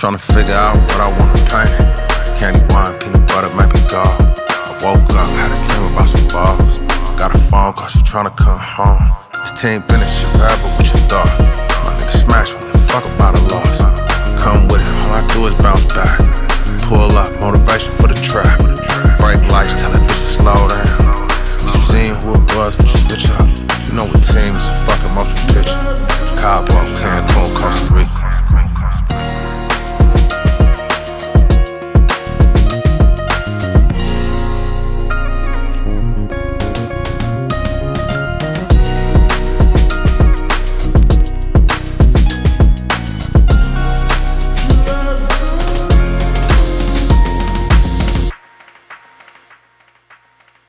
Trying to figure out what I want to paint. Candy wine, peanut butter, might be gold. I woke up, had a dream about some balls. Got a phone call, she trying to come home. This team been a shit forever, what you thought? My nigga smash when the fuck about a loss. Come with it, all I do is bounce back. Pull up, motivation for the trap. Bright lights, tell that bitch to slow down. You seen who it was when you switch up.